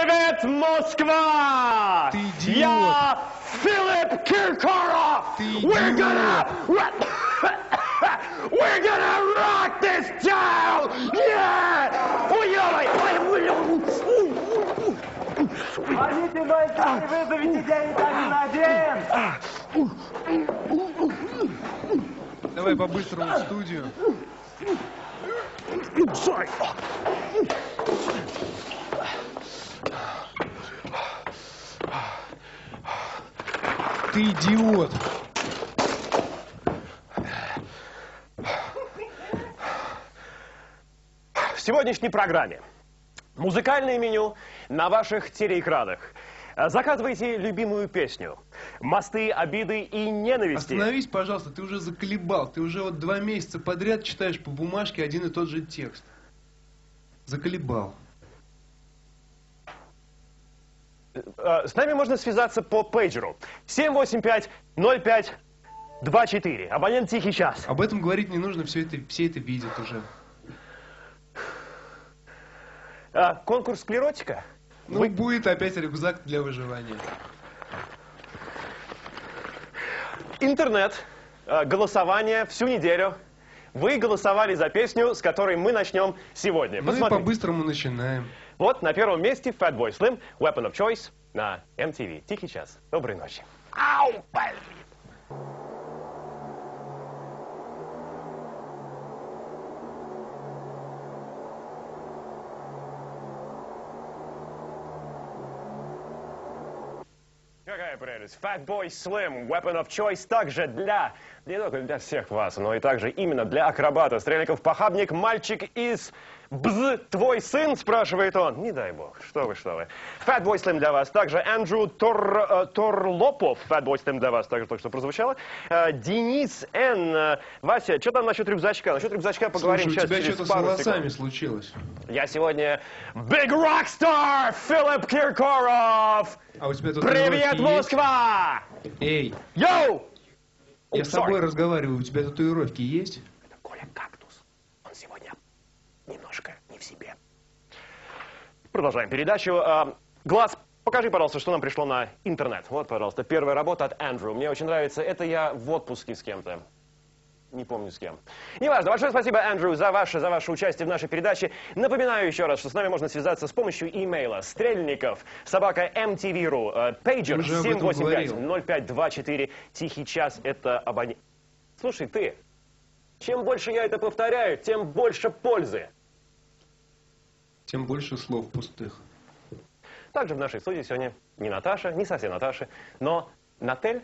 Привет, Москва! Ты идиот! Я Филипп Киркоров! Ты We're gonna... We're gonna rock this town! Yeah! Ой, ой, ой. Звоните 07, вызовите 911! Давай по-быстрому в студию. Sorry. Ты идиот. В сегодняшней программе музыкальное меню на ваших телеэкранах. Заказывайте любимую песню. Мосты, обиды и ненависти. Остановись, пожалуйста, ты уже заколебал. Ты уже вот два месяца подряд читаешь по бумажке один и тот же текст. Заколебал. Э, С нами можно связаться по пейджеру. 785-05-24. Абонент «Тихий час». Об этом говорить не нужно, все это, все это видят уже. Э, Конкурс склеротика? Ну, Вы- будет опять рюкзак для выживания. Интернет, э, голосование всю неделю. Вы голосовали за песню, с которой мы начнем сегодня. Ну Посмотрите. по-быстрому начинаем. Вот на первом месте Fatboy Slim, Weapon of Choice на MTV. Тихий час. Доброй ночи. Ау, блин. Какая прелесть. Fatboy Slim, Weapon of Choice также для, не только для всех вас, но и также именно для акробата. Стрельников Похабник, мальчик из Бз, твой сын, спрашивает он. Не дай бог, что вы, что вы. Fatboy Slim для вас. Также Эндрю Тор, э, Торлопов, Fatboy Slim для вас, также только что прозвучало. Э, Денис Н. Э, Вася, что там насчет рюкзачка? Насчет рюкзачка поговорим Слушай, у сейчас тебя через что-то с волосами секунд. случилось. Я сегодня Big Rockstar Филипп Киркоров. А у тебя тут Привет, татуировки есть? Москва! Эй, Йоу! я О, с тобой sorry. разговариваю, у тебя татуировки есть? Это Коля Кактус. Он сегодня немножко не в себе. Продолжаем передачу. А, Глаз, покажи, пожалуйста, что нам пришло на интернет. Вот, пожалуйста, первая работа от Эндрю. Мне очень нравится. Это я в отпуске с кем-то. Не помню с кем. Неважно. Большое спасибо, Эндрю, за ваше, за ваше участие в нашей передаче. Напоминаю еще раз, что с нами можно связаться с помощью имейла стрельников собака mtv.ru э, пейджер Уже об этом 785-0524 тихий час. Это абонент. Слушай, ты, чем больше я это повторяю, тем больше пользы. Тем больше слов пустых. Также в нашей студии сегодня не Наташа, не совсем Наташа, но Натель.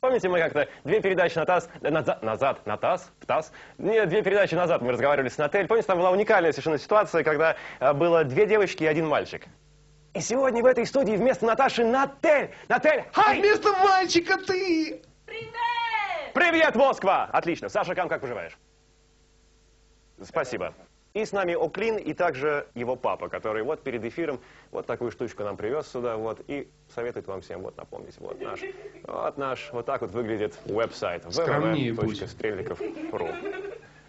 Помните, мы как-то две передачи на ТАСС, э, назад, назад, на ТАСС, в ТАСС, нет, две передачи назад мы разговаривали с Натель. Помните, там была уникальная совершенно ситуация, когда э, было две девочки и один мальчик. И сегодня в этой студии вместо Наташи Натель. Натель, А хай! вместо мальчика ты! Привет, Москва! Отлично. Саша Кам, как поживаешь? Спасибо. И с нами Оклин, и также его папа, который вот перед эфиром вот такую штучку нам привез сюда, вот, и советует вам всем, вот, напомнить, вот наш, вот наш, вот так вот выглядит веб-сайт. Www.стрельников.ру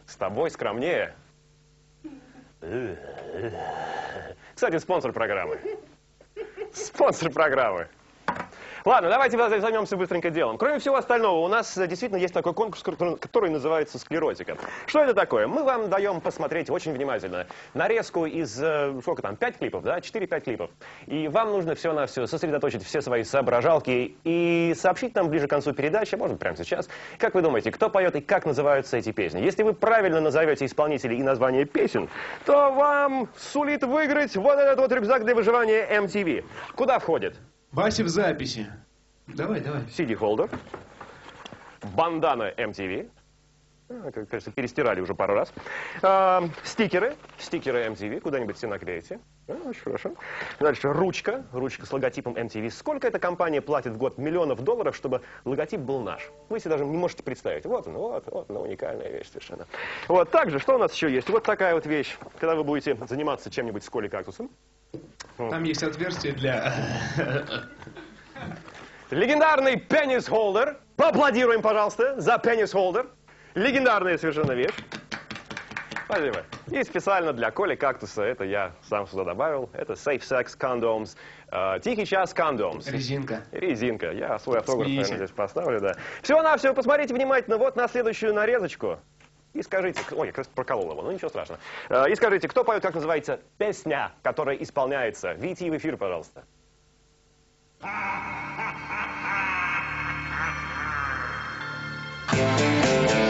С тобой скромнее. Кстати, спонсор программы. Спонсор программы. Ладно, давайте займемся быстренько делом. Кроме всего остального, у нас э, действительно есть такой конкурс, который, называется «Склеротика». Что это такое? Мы вам даем посмотреть очень внимательно нарезку из, э, сколько там, 5 клипов, да? 4-5 клипов. И вам нужно все на все сосредоточить все свои соображалки и сообщить нам ближе к концу передачи, а может прямо сейчас, как вы думаете, кто поет и как называются эти песни. Если вы правильно назовете исполнителей и название песен, то вам сулит выиграть вот этот вот рюкзак для выживания MTV. Куда входит? Вася в записи. Давай, давай. CD-холдер, бандана MTV, а, кажется, перестирали уже пару раз, А, стикеры, стикеры MTV, куда-нибудь все наклеите. А, очень хорошо. Дальше ручка, ручка с логотипом MTV. Сколько эта компания платит в год миллионов долларов, чтобы логотип был наш? Вы себе даже не можете представить. Вот он, вот, вот она уникальная вещь совершенно. Вот, также, что у нас еще есть? Вот такая вот вещь, когда вы будете заниматься чем-нибудь с Колей Кактусом. Там есть отверстие для... Легендарный пенис-холдер. Поаплодируем, пожалуйста, за пенис-холдер. Легендарная совершенно вещь. Спасибо. И специально для Коли Кактуса, это я сам сюда добавил, это Safe Sex Condoms, э, Тихий час Condoms. Резинка. Резинка. Я свой автограф, наверное, здесь поставлю, да. Всего-навсего посмотрите внимательно вот на следующую нарезочку. И скажите, ой, я как раз проколол его, ну ничего страшного. Э, И скажите, кто поет, как называется, песня, которая исполняется. Вийти в эфир, пожалуйста. And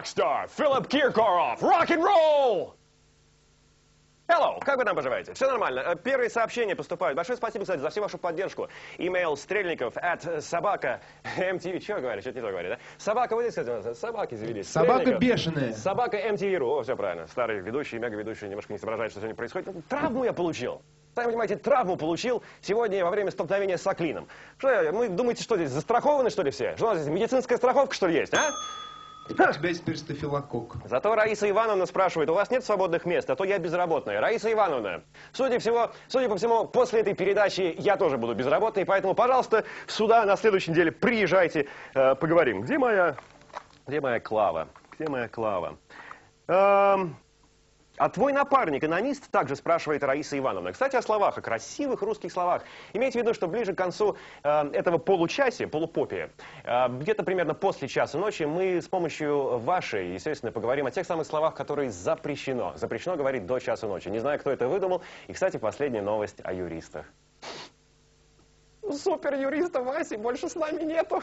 mistakes! Rockstar Philip Kirkorov. Rock and roll! Hello, как вы там поживаете? Все нормально. Э, Первые сообщения поступают. Большое спасибо, кстати, за всю вашу поддержку. Имейл стрельников at собака MTV. Я говорю? Что-то не то говорю, да? Собака, вот здесь, кстати, у нас собаки завелись. Собака Стрельников. бешеная. Собака MTV.ru. О, все правильно. Старый ведущий, мега-ведущий немножко не соображает, что сегодня происходит. Ну, Травму я получил. Сами понимаете, травму получил сегодня во время столкновения с Аклином. Что, мы думаете, что здесь, застрахованы, что ли, все? Что у нас здесь, медицинская страховка, что ли, есть, а? У тебя теперь стафилококк. Зато Раиса Ивановна спрашивает, у вас нет свободных мест, а то я безработная. Раиса Ивановна, судя, всего, судя по всему, после этой передачи я тоже буду безработной, поэтому, пожалуйста, сюда на следующей неделе приезжайте, э, поговорим. Где моя, где моя Клава? Где моя Клава? Эм, а твой напарник, анонист, также спрашивает Раиса Ивановна. Кстати, о словах, о красивых русских словах. Имейте в виду, что ближе к концу э, этого получасия, полупопия, э, где-то примерно после часа ночи, мы с помощью вашей, естественно, поговорим о тех самых словах, которые запрещено. Запрещено говорить до часа ночи. Не знаю, кто это выдумал. И, кстати, последняя новость о юристах. Супер юриста Васи больше с нами нету.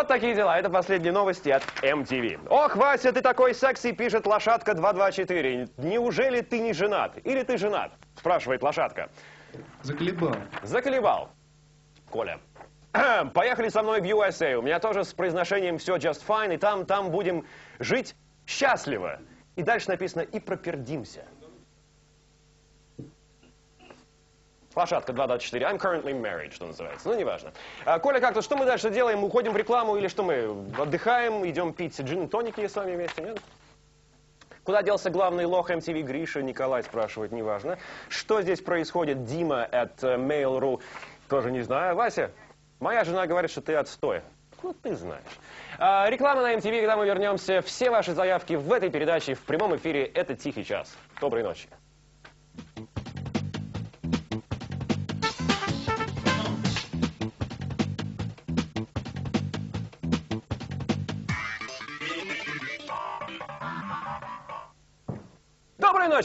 Вот такие дела. Это последние новости от MTV. Ох, Вася, ты такой секси, пишет лошадка 224. Неужели ты не женат? Или ты женат? Спрашивает лошадка. Заколебал. Заколебал. Коля. Поехали со мной в USA. У меня тоже с произношением все just fine. И там, там будем жить счастливо. И дальше написано «и пропердимся». Лошадка 224. I'm currently married, что называется. Ну, неважно. А, Коля, как-то, что мы дальше делаем? Уходим в рекламу или что мы? Отдыхаем, идем пить джин и тоники с вами вместе, нет? Куда делся главный лох MTV Гриша? Николай спрашивает, неважно. Что здесь происходит? Дима at э, Mail.ru. Тоже не знаю. Вася, моя жена говорит, что ты отстой. Ну, ты знаешь. А, реклама на MTV, когда мы вернемся. Все ваши заявки в этой передаче в прямом эфире. Это «Тихий час». Доброй ночи.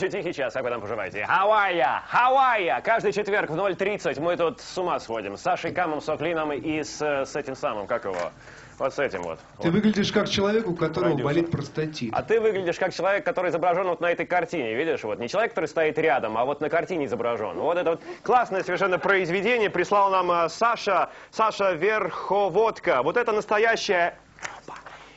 Ночи, Тихий час, как вы там поживаете? Хавайя, Хавайя! Каждый четверг в 0.30 мы тут с ума сходим. С Сашей Камом, с Оклином и с, э, с этим самым, как его? Вот с этим вот. Ты Вот. выглядишь как человек, у которого Продюсер. болит простатит. А ты выглядишь как человек, который изображен вот на этой картине, видишь? Вот не человек, который стоит рядом, а вот на картине изображен. Вот это вот классное совершенно произведение прислал нам э, Саша, Саша Верховодка. Вот это настоящая...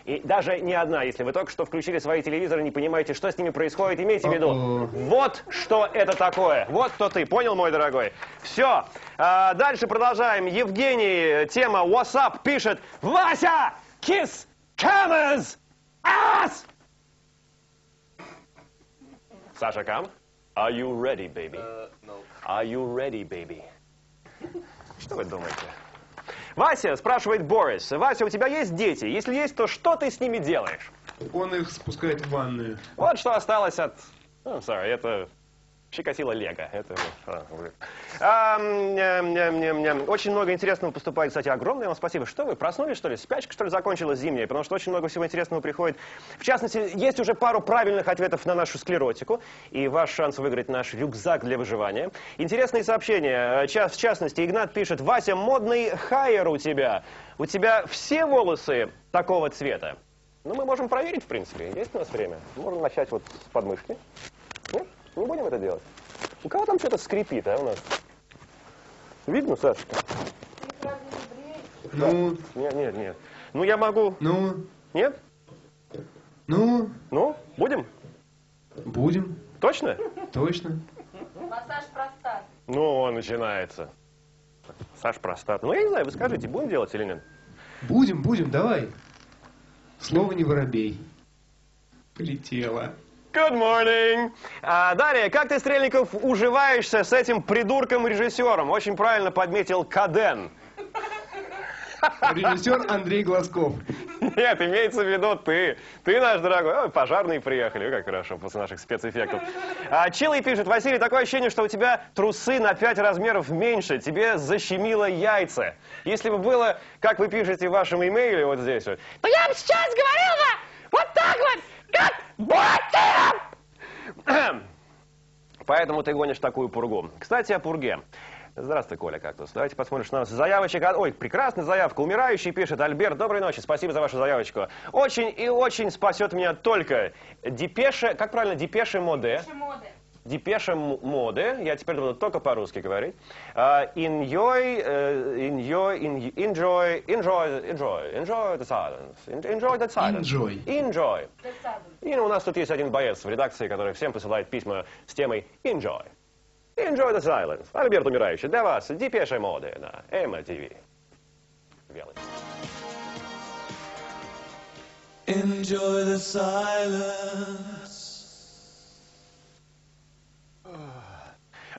И даже не одна, если вы только что включили свои телевизоры, не понимаете, что с ними происходит, имейте в виду, вот что это такое. Вот кто ты, понял, мой дорогой? Все. А, дальше продолжаем. Евгений, тема WhatsApp пишет, Вася, kiss Камаз ass! Саша Кам, are you ready, baby? Are you ready, baby? Что вы думаете? Вася, спрашивает Борис. Вася, у тебя есть дети? Если есть, то что ты с ними делаешь? Он их спускает в ванную. Вот что осталось от... Oh, sorry, это Чикатило Лего. Это... а. Очень много интересного поступает, кстати, огромное вам спасибо. Что вы, проснулись, что ли? Спячка, что ли, закончилась зимняя? Потому что очень много всего интересного приходит. В частности, есть уже пару правильных ответов на нашу склеротику. И ваш шанс выиграть наш рюкзак для выживания. Интересные сообщения. Э, ча- В частности, Игнат пишет, Вася, модный хайер у тебя. У тебя все волосы такого цвета? Ну, мы можем проверить, в принципе. Есть у нас время? Можно начать вот с подмышки. Не будем это делать? У кого там что-то скрипит, а у нас? Видно, Сашка? Ну, Нет, нет, нет. Ну, я могу... ну, Нет? Ну, Ну, будем? будем. Точно? Точно. Массаж простаты. Ну, начинается. Саш, простат. Ну, я не знаю, вы скажите, будем делать или нет? Будем, будем, давай. Слово не воробей. Полетела. Good morning. А, Дарья, как ты, Стрельников, уживаешься с этим придурком-режиссером? Очень правильно подметил Каден. Режиссер Андрей Глазков. Нет, имеется в виду ты. Ты наш дорогой. Ой, пожарные приехали. Ой, как хорошо после наших спецэффектов. А, Чилый пишет, Василий, такое ощущение, что у тебя трусы на 5 размеров меньше. Тебе защемило яйца. Если бы было, как вы пишете в вашем имейле вот здесь вот, то я бы сейчас говорил бы вот так вот, Поэтому ты гонишь такую пургу. Кстати, о пурге. Здравствуй, Коля Кактус. Давайте посмотрим, что у нас заявочек. А, Ой, прекрасная заявка. Умирающий пишет. Альберт, доброй ночи. Спасибо за вашу заявочку. Очень и очень спасет меня только депеша, как правильно, депеша моде. моды. Депеша моды. Я теперь буду только по-русски говорить. А, Enjoy, э, enjoy, en- enjoy, enjoy, enjoy, enjoy the silence. En- Enjoy the silence. Enjoy. Enjoy. И у нас тут есть один боец в редакции, который всем посылает письма с темой «Enjoy». «Enjoy the silence». Альберт Умирающий, для вас депеша моды на МТВ. Велый. Enjoy the silence.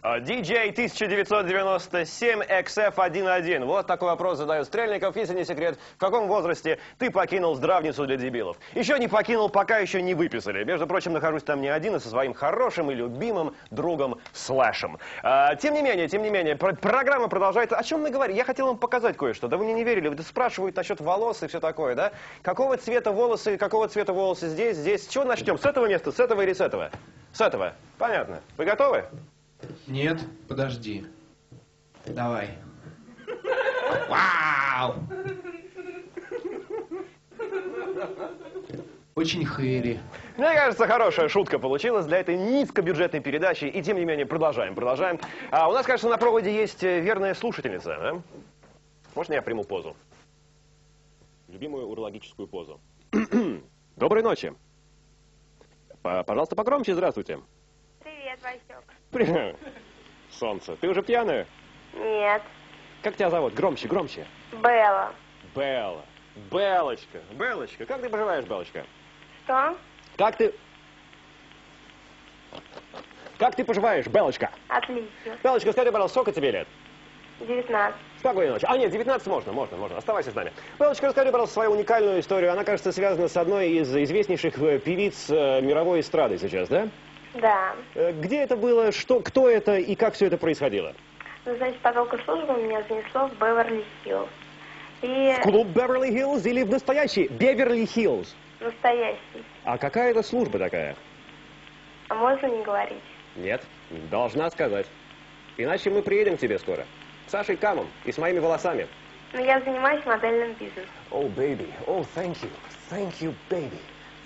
DJ 1997 XF11. Вот такой вопрос задает Стрельников. Если не секрет, в каком возрасте ты покинул здравницу для дебилов? Еще не покинул, пока еще не выписали. Между прочим, нахожусь там не один, а со своим хорошим и любимым другом Слэшем. А, тем не менее, тем не менее, про- программа продолжается. О чем мы говорим? Я хотел вам показать кое-что. Да вы мне не верили. Вот спрашивают насчет волос и все такое, да? Какого цвета волосы, какого цвета волосы здесь, здесь? С чего начнем? С этого места, с этого или с этого? С этого. Понятно. Вы готовы? Нет, подожди. Давай. Вау! Очень хэри. Мне кажется, хорошая шутка получилась для этой низкобюджетной передачи. И тем не менее, продолжаем, продолжаем. А у нас, кажется, на проводе есть э, верная слушательница. да? Можно я приму позу? Любимую урологическую позу. Доброй ночи. П- Пожалуйста, погромче, здравствуйте. Привет, Васек. Привет. Солнце. Ты уже пьяная? Нет, Как тебя зовут? Громче, громче. Белла. Белла. Белочка. Белочка. Как ты поживаешь, Белочка? Что? Как ты... Как ты поживаешь, Белочка? Отлично. Белочка, скажи, пожалуйста, сколько тебе лет? 19. Спокойной ночи. А, нет, 19 можно, можно, можно. Оставайся с нами. Белочка, расскажи, пожалуйста, свою уникальную историю. Она, кажется, связана с одной из известнейших э, певиц э, мировой эстрады сейчас, да? Да. Э, Где это было, что, кто это и как все это происходило? Ну, значит, по долгу службы меня занесло в Беверли-Хиллз. И В клуб Беверли-Хиллз или в настоящий Беверли-Хиллз? настоящий. А какая это служба такая? А можно не говорить? Нет, должна сказать. Иначе мы приедем к тебе скоро. С Сашей Камом и с моими волосами. Но я занимаюсь модельным бизнесом. О, baby. О, thank you. Thank you, baby.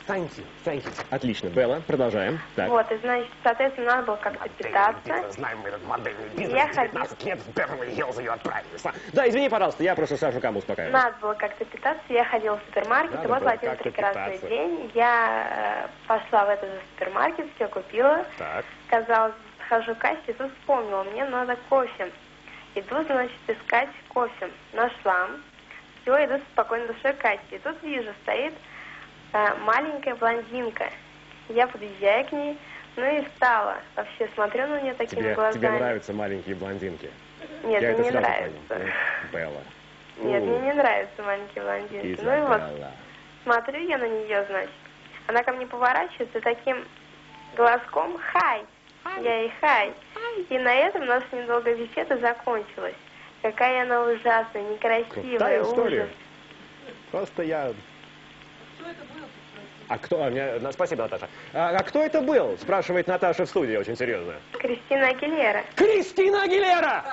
Thank you, thank you. Отлично. Белла, продолжаем. Так. Вот, и, значит, соответственно, надо было как-то питаться. Знаем мы этот модельный бизнес. Я 19 лет в Беверли-Хиллз ее отправили. Да, извини, пожалуйста, я просто Сашу Каму успокаиваю. Надо было как-то питаться. Я ходила в супермаркет, Надо и вот в один прекрасный питаться. день я э, пошла в этот же супермаркет, все купила. Так. Казалось, хожу к кассе, и тут вспомнила, мне надо кофе. Иду, значит, искать кофе. Нашла. Все, иду с спокойной душой к кассе. И тут вижу, стоит маленькая блондинка. Я подъезжаю к ней, ну и встала. Вообще смотрю на нее такими Тебе, глазами. тебе нравятся маленькие блондинки? Нет, я мне не нравится. понял. Ну, Белла. Нет, У, мне не нравятся маленькие блондинки. Ну и вот, Изабелла. смотрю я на нее, значит. Она ко мне поворачивается таким глазком «Хай!» Я ей «Хай!» И на этом наша недолгая беседа закончилась. Какая она ужасная, некрасивая, Крутая история. ужас. Просто я... А кто? А, меня- Спасибо, Наташа. А, а кто это был? Спрашивает Наташа в студии, очень серьезно. Кристина Агилера. Кристина Агилера!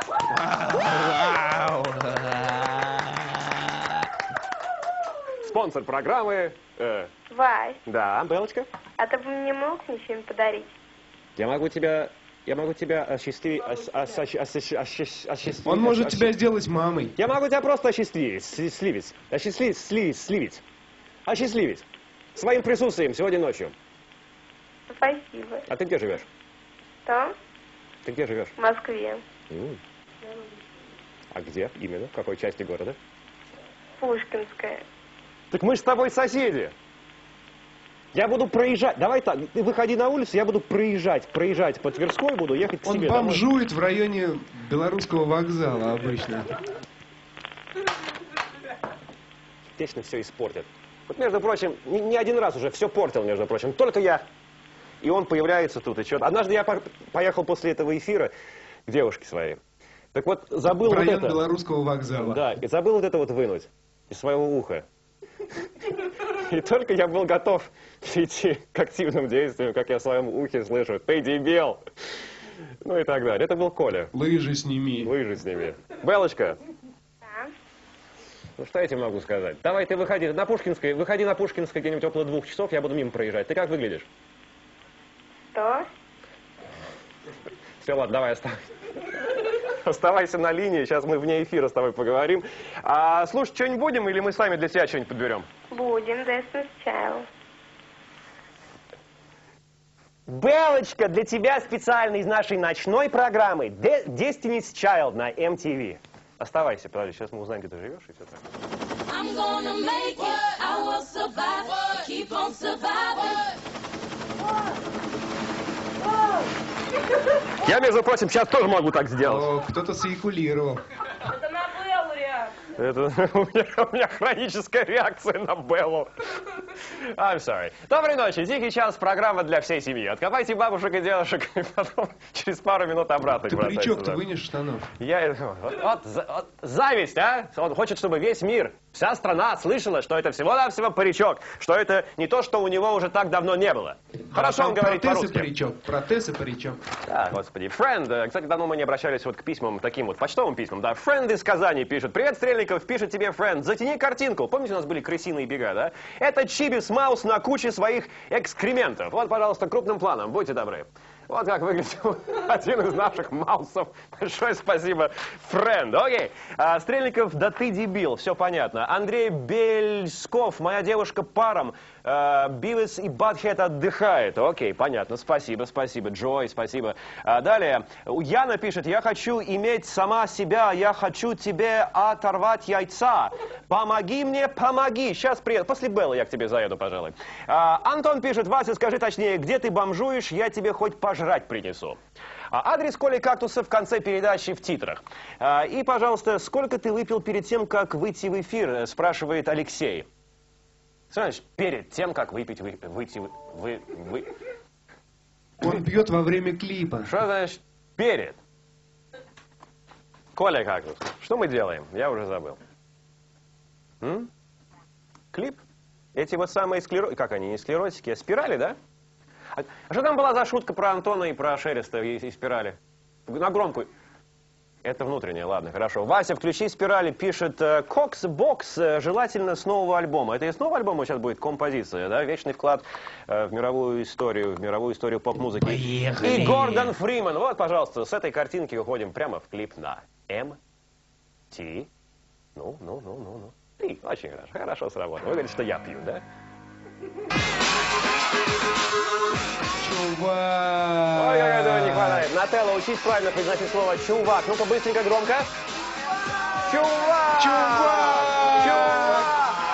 Спонсор программы. э, Вась, да, Белочка. а ты бы мне мог мне что-нибудь подарить? Я могу тебя... Я могу тебя осчастливить... ос- ос- ос- ос- ос- осчастливить- Он может тебя сделать мамой. Я могу тебя просто осчастливить, сли- сливить. Осчастливить, сливить, сливить. Осчастливить. своим присутствием сегодня ночью. Спасибо. А ты где живешь? Там, Ты где живешь? в Москве. М. А где именно? В какой части города? Пушкинская. Так мы же с тобой соседи. Я буду проезжать. Давай так, ты выходи на улицу, я буду проезжать, проезжать по Тверской, буду ехать к Он себе домой. бомжует в районе белорусского вокзала обычно. Вечно все испортит. Вот, между прочим, не, не один раз уже все портил, между прочим. Только я. И он появляется тут, и что Однажды я по- поехал после этого эфира к девушке своей. Так вот, забыл В вот район это. белорусского вокзала. Да, и забыл вот это вот вынуть из своего уха. И только я был готов перейти к активным действиям, как я в своем ухе слышу, ты дебил! Ну и так далее. Это был Коля. Лыжи сними. Лыжи с ними. Белочка. Ну что я тебе могу сказать? Давай ты выходи на Пушкинской, выходи на Пушкинской где-нибудь около двух часов, я буду мимо проезжать. Ты как выглядишь? Что? Все, ладно, давай оставайся. Оставайся на линии, сейчас мы вне эфира с тобой поговорим. А слушать что-нибудь будем или мы сами для себя что-нибудь подберем? Будем Destiny's Child. Белочка, для тебя специально из нашей ночной программы De- Destiny's Child на MTV. Оставайся, подожди, сейчас мы узнаем, где ты живешь и все так. I'm gonna make it. I will survive. Keep on surviving. Я, между прочим, сейчас тоже могу так сделать. О, кто-то саикулировал. Это на Беллу реакция. Это у меня, у меня хроническая реакция на Беллу. I'm sorry. Доброй ночи. Тихий час. Программа для всей семьи. Откопайте бабушек и дедушек, и потом через пару минут обратно Ты паричок-то туда. вынешь штанов. Я, вот, вот вот зависть, а? Он хочет, чтобы весь мир, вся страна слышала, что это всего-навсего паричок, что это не то, что у него уже так давно не было. Хорошо он Там говорит протез и по-русски. паричок. Протез и паричок. Да, господи. Френд, э, кстати, давно мы не обращались вот к письмам, таким вот почтовым письмам, да. Френд из Казани пишет. Привет, Стрельников, пишет тебе Френд. Затяни картинку. Помните, у нас были крысиные бега, да? Это Чибис Маус на куче своих экскрементов. Вот, пожалуйста, крупным планом, будьте добры. Вот как выглядел один из наших маусов. Большое спасибо, френд. Окей. А, Стрельников, да ты дебил, все понятно. Андрей Бельсков, моя девушка паром. А, Бивис и Батхед отдыхает. Окей, понятно. Спасибо, спасибо. Джой, спасибо. А, далее. Яна пишет, я хочу иметь сама себя, я хочу тебе оторвать яйца. Помоги мне, помоги. Сейчас приеду. После Беллы я к тебе заеду, пожалуй. А, Антон пишет, Вася, скажи точнее, где ты бомжуешь, я тебе хоть пожрать принесу. А адрес Коли Кактуса в конце передачи в титрах. А, и, пожалуйста, сколько ты выпил перед тем, как выйти в эфир, э, спрашивает Алексей. Значит перед тем, как выпить, вы, выйти, вы, вы, вы- Он пьет во время клипа. Что значит перед? Коля Кактус, что мы делаем? Я уже забыл. М? Клип? Эти вот самые склеро... Как они, не склеротики, а спирали, да? А, а что там была за шутка про Антона и про Шереста и, и спирали? На громкую. Это внутреннее, ладно, хорошо. Вася, включи спирали, пишет э, Кокс Бокс, э, желательно с нового альбома. Это из нового альбома сейчас будет композиция, да? Вечный вклад э, в мировую историю, в мировую историю поп-музыки. Поехали. И Гордон Фриман. Вот, пожалуйста, с этой картинки уходим прямо в клип на MT. Ну, ну, ну, ну, ну. Ты, очень хорошо, хорошо сработано. Вы говорите, что я пью, да? Чувак. Ой, как этого не хватает. Нателла, учись правильно произносить слово чувак. Ну-ка, быстренько, громко. Чувак! Чувак! Чувак!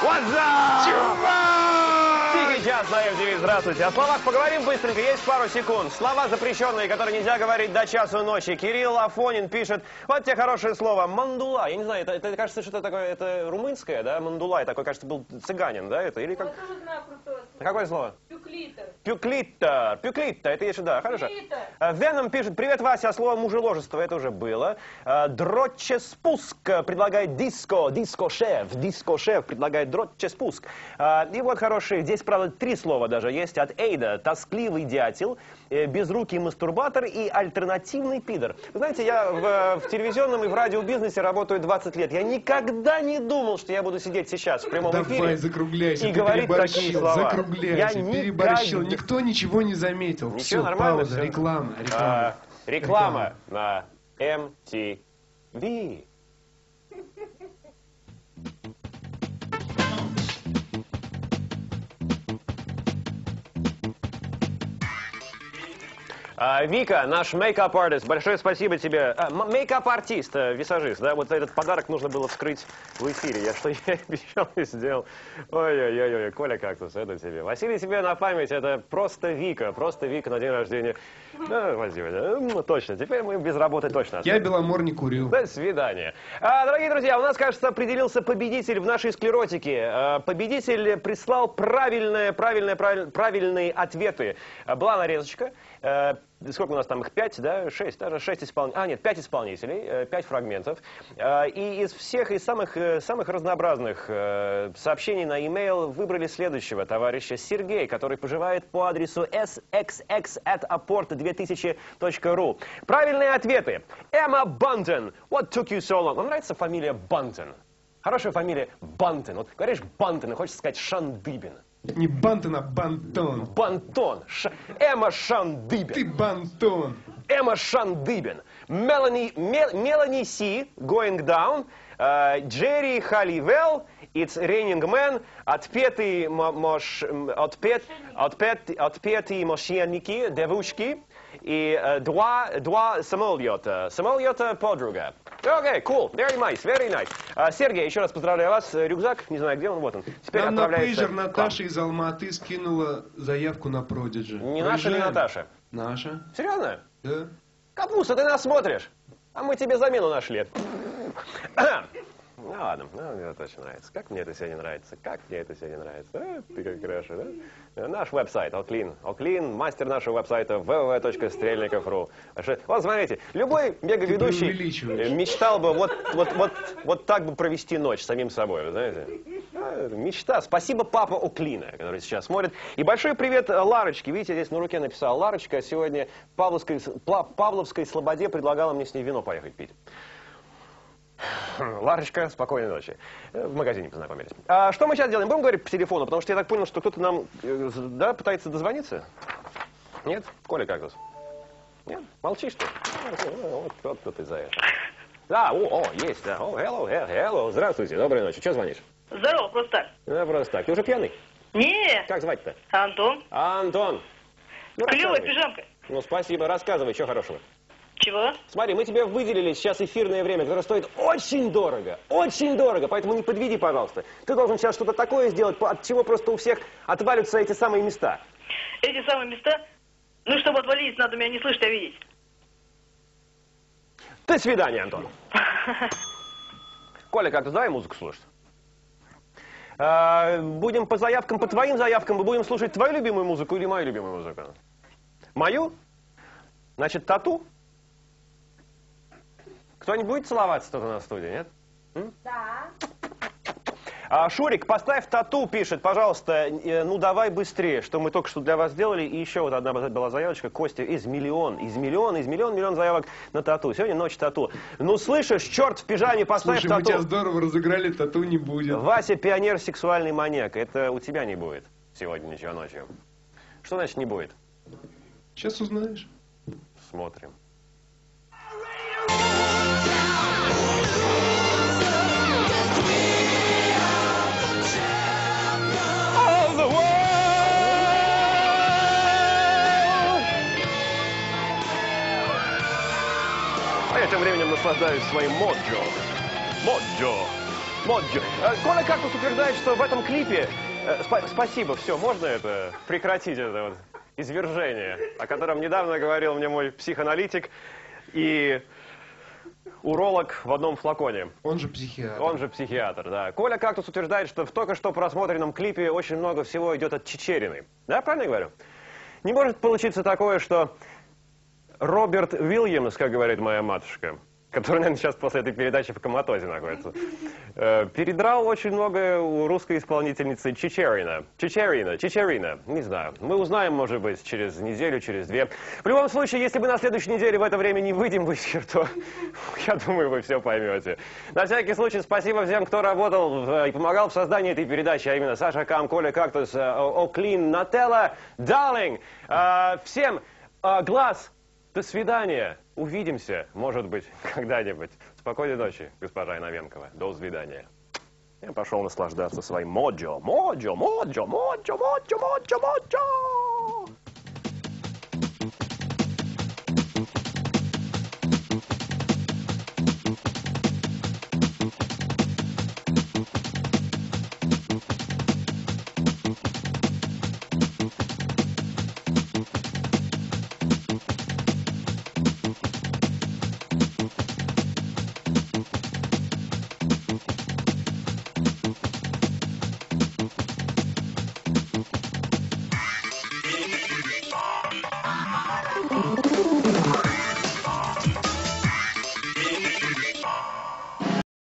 What's up? Чувак! Тихий час на MTV, здравствуйте. О словах поговорим быстренько, есть пару секунд. Слова запрещенные, которые нельзя говорить до часу ночи. Кирилл Афонин пишет, вот тебе хорошее слово, мандула. Я не знаю, это, это кажется, что это такое, это румынское, да, мандула. И такой, кажется, был цыганин, да, это? Или Я как? тоже знаю крутое слово. Какое слово? Пюклитер. Пюклиттер. Пюклиттер, это еще, да, хорошо. Пюклиттер. Э, Веном пишет, привет, Вася, а слово мужеложество, это уже было. Э, Дротче спуск э, предлагает диско, диско-шеф, диско-шеф предлагает дротче спуск. И вот хорошие, здесь, правда, три слова даже есть от Эйда. Тоскливый дятел, безрукий мастурбатор и альтернативный пидор. Вы знаете, я в, в телевизионном и в радиобизнесе работаю 20 лет. Я никогда не думал, что я буду сидеть сейчас в прямом эфире. Давай, закругляйся, и говорить такие слова. закругляйся, Я переборщил. никогда- Никто ничего не заметил. Ничего, Все, нормально. пауза, всё. реклама, А, реклама. реклама на MTV. А, Вика, наш мейкап-артист, большое спасибо тебе. А, Мейкап-артист, э, визажист, да, вот этот подарок нужно было вскрыть в эфире. Я что я обещал и сделал. Ой-ой-ой, Коля Кактус, это тебе. Василий, тебе на память, это просто Вика, просто Вика на день рождения. Да, спасибо, да. Ну, точно, теперь мы без работы точно. Я Беломор не курю. До свидания. А, дорогие друзья, у нас, кажется, определился победитель в нашей склеротике. А, победитель прислал правильные, правильные, правиль- правильные ответы. А, была нарезочка. А, сколько у нас там их? Пять, да? Шесть, даже шесть исполнителей. А, нет, пять исполнителей, э, пять фрагментов. А, и из всех, из самых, э, самых разнообразных э, сообщений на e-mail выбрали следующего товарища Сергей, который поживает по адресу sxx@aport2000.ru. Правильные ответы. Эмма Бантон. What took you so long? Вам нравится фамилия Бантон? Хорошая фамилия Бантон. Вот говоришь Бантон, и хочется сказать Шандыбин. Не Бантон, а Бантон. Бантон. Ша- Эмма Шандыбин. Ты Бантон. Эмма Шандыбин, Мелани, Мел- Мелани Си, Going Down, э, Джерри Халивелл, It's Raining Man, отпетые, мо- мош- отпет, отпет, отпетые мошенники, девушки, и э, два, два самолета. Самолета подруга. Окей, cool, very nice, very nice. А, Сергей, еще раз поздравляю вас. Э, Рюкзак, не знаю, где он, вот он. Теперь Нам на отправляется пейджер к вам. Наташа из Алматы скинула заявку на Продиджи. Не наша ли? Наташа? Наша. Серьезно? Да. Капуста, ты нас смотришь, а мы тебе замену нашли. Ну ладно, ну, мне это очень нравится. Как мне это сегодня нравится? Как мне это сегодня нравится? А, ты как хорошо, да? Э, Наш веб-сайт, Алклин. Алклин, мастер нашего веб-сайта www.стрельников.ру. Вот смотрите, любой преувеличиваешь. э, мечтал бы вот, вот, вот, вот так бы провести ночь самим собой, вы знаете? Мечта. Спасибо папа Оклина, который сейчас смотрит. И большой привет Ларочке. Видите, здесь на руке написал. Ларочка сегодня Павловской, Павловской Слободе предлагала мне с ней вино поехать пить. Ларочка, спокойной ночи. Э, В магазине познакомились. А что мы сейчас делаем? Будем говорить по телефону, потому что я так понял, что кто-то нам э, да, пытается дозвониться? Нет? Коля как тут? Нет? Молчишь ты? Ну, Вот, вот кто ты за это. Да, о, о, есть, да. О, hello, he- hello. Здравствуйте, доброй ночи. Что звонишь? Здорово, просто так. Да, просто так. Ты уже пьяный? Не, Как звать-то? Антон. Антон. Ну, Клевая пижамка. Ну, спасибо. Рассказывай, что хорошего. Чего? Смотри, мы тебе выделили сейчас эфирное время, которое стоит очень дорого, очень дорого, поэтому не подведи, пожалуйста. Ты должен сейчас что-то такое сделать, от чего просто у всех отвалятся эти самые места. Эти самые места? Ну, чтобы отвалились, надо меня не слышать, а видеть. До свидания, Антон. Коля, как-то давай музыку слушать. А, будем по заявкам, по твоим заявкам, мы будем слушать твою любимую музыку или мою любимую музыку? Мою? Значит, тату? Кто-нибудь будет целоваться тут у нас в студии, нет? Да. А, Шурик, поставь тату, пишет, пожалуйста, э, ну давай быстрее, что мы только что для вас сделали. И еще вот одна была заявочка, Костя, из миллион, из миллион, из миллион, миллион заявок на тату. Сегодня ночь тату. Ну слышишь, черт в пижаме, поставь Слушай, мы тебя тату. здорово разыграли, тату не будет. Вася пионер сексуальный маньяк. Это у тебя не будет сегодня ничего ночью. Что значит не будет? Сейчас узнаешь. Смотрим. Я тем временем наслаждаюсь своим моджо. Моджо. Моджо. Э, Коля Кактус утверждает, что в этом клипе... э, спа- спасибо, все, можно это прекратить это вот извержение, о котором недавно говорил мне мой психоаналитик и уролог в одном флаконе. Он же психиатр. Он же психиатр, да. Коля Кактус утверждает, что в только что просмотренном клипе очень много всего идет от Чечерины. Да, правильно я говорю? Не может получиться такое, что Роберт Уильямс, как говорит моя матушка, который, наверное, сейчас после этой передачи в коматозе находится, э, передрал очень много у русской исполнительницы Чечерина. Чечерина, Чечерина, не знаю. Мы узнаем, может быть, через неделю, через две. В любом случае, если мы на следующей неделе в это время не выйдем в эфир, то я думаю, вы все поймете. На всякий случай, спасибо всем, кто работал и помогал в создании этой передачи, а именно Саша Кам, Коля Кактус, э, Оклин, Нателла, Дарлинг. Э, Всем глаз, до свидания. Увидимся, может быть, когда-нибудь. Спокойной ночи, госпожа Иновенкова. До свидания. Я пошел наслаждаться своим моджо. Моджо, моджо, моджо, моджо, моджо, моджо.